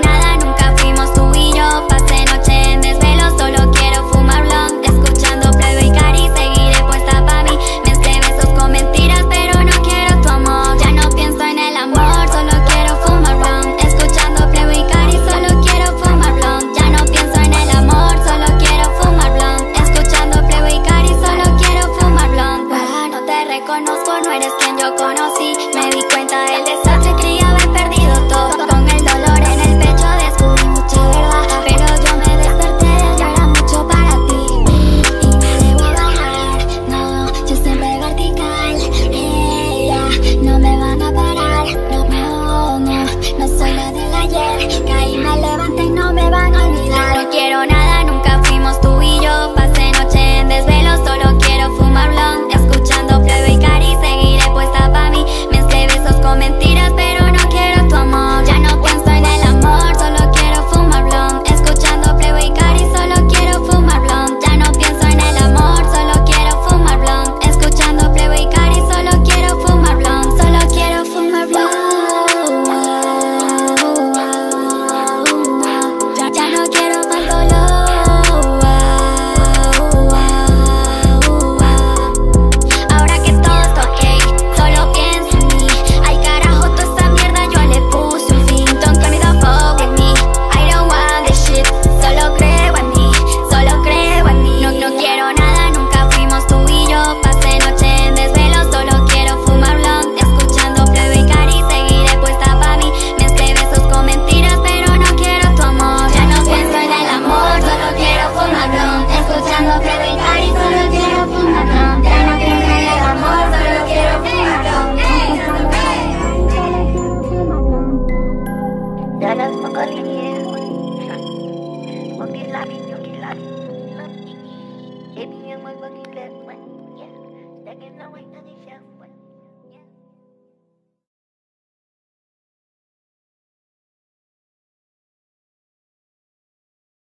nada lobby, milky lobby. Love, it be my. Yeah, that's no way to